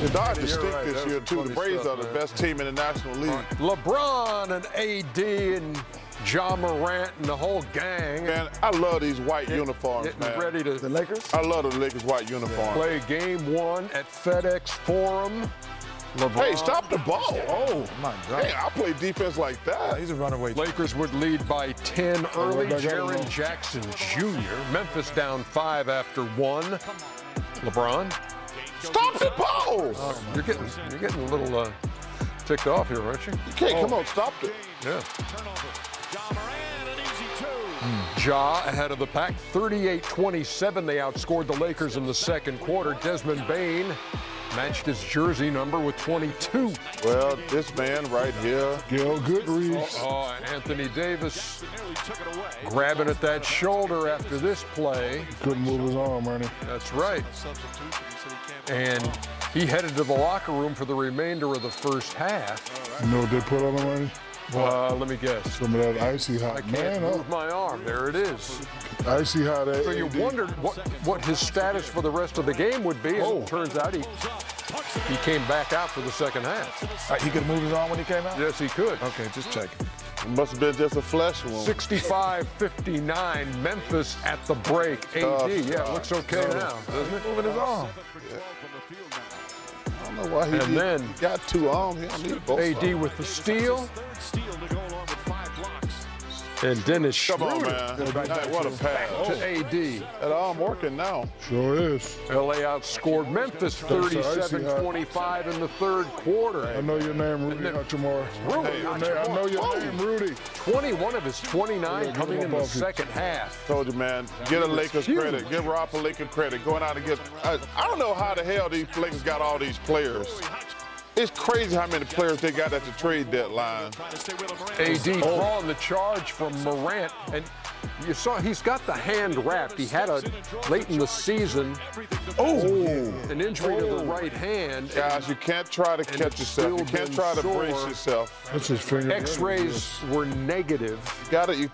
The Dodgers You're stink right. this year, too. The funny Braves stuff, are the man. best team in the National League. LeBron and AD and Ja Morant and the whole gang Man, I love these white uniforms, getting man. ready to The Lakers? I love the Lakers white uniforms. play game one at FedEx Forum. LeBron. Hey, stop the ball. Oh, my God. Hey, I play defense like that. He's a runaway. Lakers would lead by 10 early. right back at it, Jaren. Jackson Jr. Memphis down five after one. LeBron, Stop the ball. you're getting you're getting a little uh, ticked off here, aren't you? Okay, come on, stop it. Yeah. Ja ahead of the pack, 38-27. They outscored the Lakers in the second quarter. Desmond Bane matched his jersey number with 22. Well, this man right here. Gail Goodrich. Oh, and Anthony Davis grabbing at that shoulder after this play. Couldn't move his arm, Ernie. That's right. And he headed to the locker room for the remainder of the first half. You know what they put on him, Ernie? Uh, let me guess. Some of that icy hot. I can't Man move up. my arm. There it is. Icy hot. So you wondered what, what his status for the rest of the game would be. And Oh. it turns out he, he came back out for the second half. Uh, he could move his arm when he came out? Yes, he could. Okay, just checking. It must have been just a flesh wound. 65-59, Memphis at the break. AD, Tough yeah, it looks okay now, doesn't it? Moving his arm. I don't know why he And he then- got two arms. He don't need both. AD arms. with the steal. And Dennis Come on, Schroeder man. Hey, what a pass. Oh. to AD. That arm working now. Sure is. LA outscored Memphis That's icy hot. 37-25 in the third quarter. I know your name, Rudy Hachimura. Rudy I know your name- I know your Hachimura. name, Rudy. 21 of his 29 Yeah, coming in the a bucket. second half. Told you, man. Get a Lakers huge. credit. Give Rob a Lakers credit. Going out and get. I, I don't know how the hell these Lakers got all these players. It's crazy how many players they got at the trade deadline. AD drawing the charge from Morant, and you saw he's got the hand wrapped. He had a late in the season, oh, an injury to the oh. right hand. Guys, you can't try to catch it's yourself. You can't try to sore. brace yourself. That's his finger. X-rays were negative. You gotta, you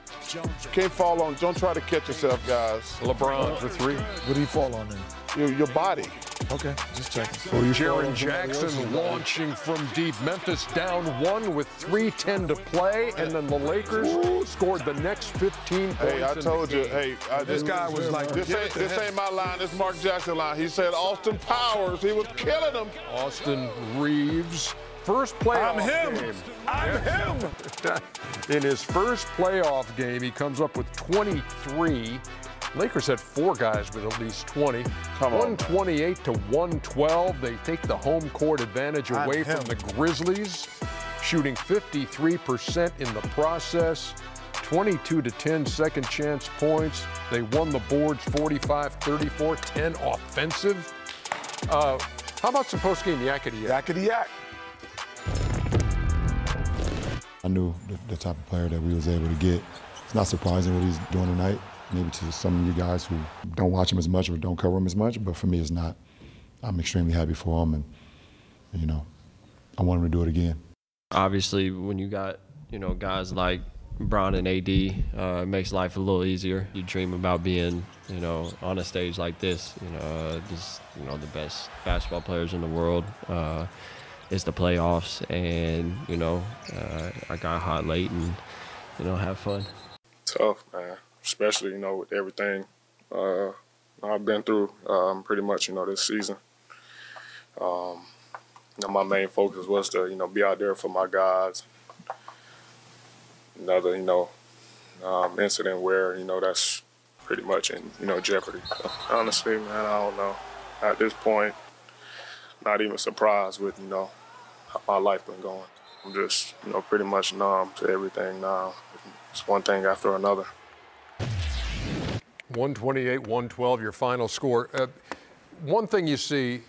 can't fall on. Don't try to catch yourself, guys. LeBron for three. What did he fall on then? Your, your body. Okay, just checking. Oh, you fall Jaren on somebody else's Jackson launching from deep. Memphis down one with 3.10 to play, and then the Lakers scored the next 15 points. Hey, I in the told you. Hey, I, This guy was like, This ain't, this ain't my line. This is Mark Jackson line. He said Austin Powers. He was killing him. Austin Reaves. First playoff I'm him. game. I'm him. In his first playoff game, he comes up with 23. Lakers had four guys with at least 20. Come on, 128 to 112. They take the home court advantage away from the Grizzlies, shooting 53% in the process. 22 to 10 second chance points. They won the boards 45 34, 10 offensive. Uh, how about some post game yakety yak? Yakety yak. I knew the, the type of player that we was able to get. It's not surprising what he's doing tonight. Maybe to some of you guys who don't watch him as much or don't cover him as much, but for me, it's not. I'm extremely happy for him, and you know, I want him to do it again. obviously when you got you know guys like Bron and AD, uh, it makes life a little easier. You dream about being you know on a stage like this. You know, uh, just you know the best basketball players in the world. Uh, it's the playoffs, and you know uh, I got hot late and you know have fun. tough, man. Especially you know with everything uh, I've been through, um, pretty much you know this season. Um, you know, my main focus was to you know be out there for my guys. Another you know um, incident where you know that's pretty much in you know jeopardy. So, honestly, man, I don't know. At this point, not even surprised with you know how my life been going. I'm just you know pretty much numb to everything now. It's one thing after another. 128, 112, your final score. Uh, one thing you see,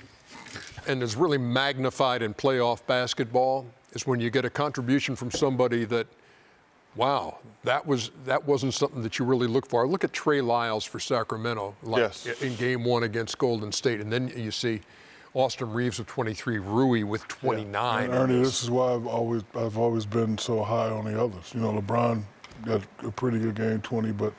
and is really magnified in playoff basketball, is when you get a contribution from somebody that, wow, that was that wasn't something that you really look for. Look at Trey Lyles for Sacramento, like Yes. in Game One against Golden State, and then you see Austin Reaves with 23, Rui with 29. And Ernie, this is why I've always I've always been so high on the others. You know, LeBron got a pretty good game, 20, but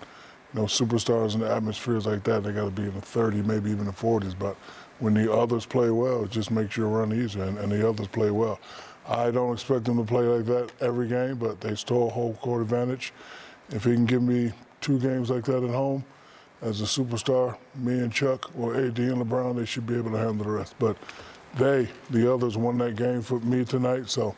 you know, superstars in the atmospheres like that, they got to be in the 30, maybe even the 40s. But when the others play well, it just makes your run easier, and, and the others play well. I don't expect them to play like that every game, but they still hold court advantage. If he can give me two games like that at home, as a superstar, me and Chuck or AD and LeBron, they should be able to handle the rest. But they, the others, won that game for me tonight, so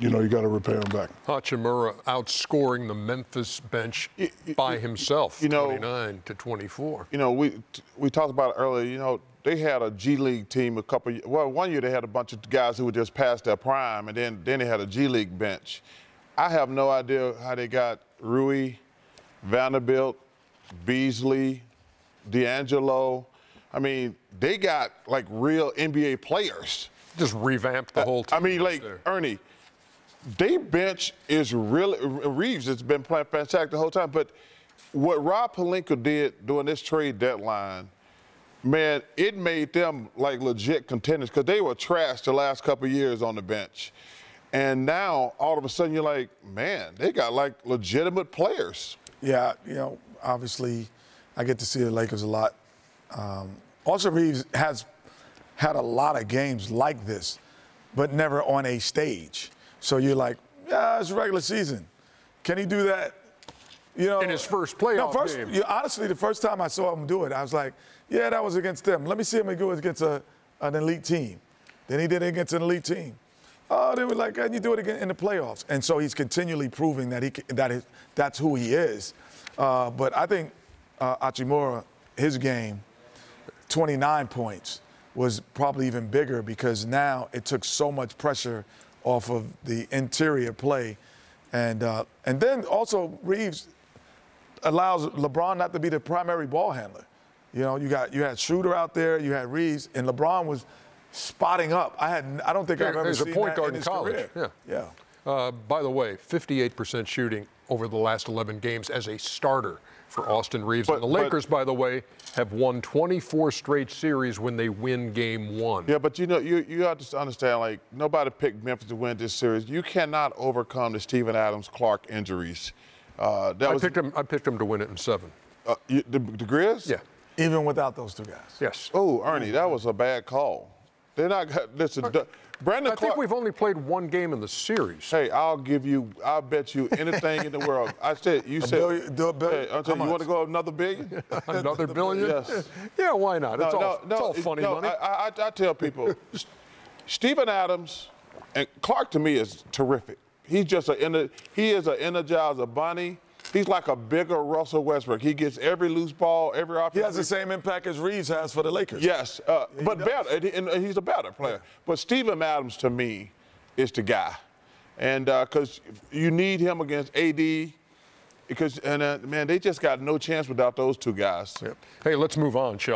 you know you got to repay them back. Hachimura outscoring the Memphis bench Y- y- by himself, you know- 29 to 24. you know, we we talked about it earlier. You know, they had a G League team a couple. Of, well, one year they had a bunch of guys who were just past their prime, and then then they had a G League bench. I have no idea how they got Rui, Vanderbilt, Beasley, D'Angelo. I mean, they got like real NBA players. Just revamped the whole team. I mean, like there. Ernie, they bench is really Reaves has been playing fantastic the whole time. But what Rob Pelinka did during this trade deadline, man, it made them like legit contenders because they were trash the last couple years on the bench. And now all of a sudden you're like, man, they got like legitimate players. Yeah, you know, obviously, I get to see the Lakers a lot. Um, Reaves has had a lot of games like this, but never on a stage. So you're like, yeah, it's regular season. Can he do that? You know, In his first no, playoff first, game. you- honestly, the first time I saw him do it, I was like, yeah, that was against them. Let me see him do it against a, an elite team. Then he did it against an elite team. Oh, they were like, can you do it again in the playoffs? And so he's continually proving that he that is that's who he is. Uh, but I think uh, Hachimura, his game, 29 points, was probably even bigger because now it took so much pressure off of the interior play, and uh, and then also Reaves allows LeBron not to be the primary ball handler. You know, you got you had Shooter out there, you had Reaves, and LeBron was spotting up. I had I don't think I've ever there's a point guard in in college, career. yeah. yeah. Uh, by the way, 58% shooting over the last 11 games as a starter for Austin Reaves. But- and the but- Lakers, by the way, have won 24 straight series when they win game one. Yeah, but you know, you, you have to understand, like, nobody picked Memphis to win this series. You cannot overcome the Steven Adams Clarke injuries. Uh, that I was picked, him, I picked him to win it in seven. uh, you, the, the Grizz? Yeah. Even without those two guys. Yes. Oh, Ernie, that was a bad call. They're not. Listen, the- Brandon I Clarke. think we've only played one game in the series. Hey, I'll give you. I'll bet you anything in the world. I said. You said. billion- do a billion? Hey, I'll tell How you. You want to go another billion? Another billion? Yes. yeah, why not? It's, all, it's all funny no, money. I, I, I tell people, Steven Adams and Clarke to me is terrific. He's just a ener- he is an energizer bunny. He's like a bigger Russell Westbrook. He gets every loose ball, every He has the same impact as Reaves has for the Lakers. Yes, uh, but does. better, and, he's a better player. But Steven Adams to me is the guy, and because you need him against AD, because and uh, man, they just got no chance without those two guys. Hey, let's move on, shall?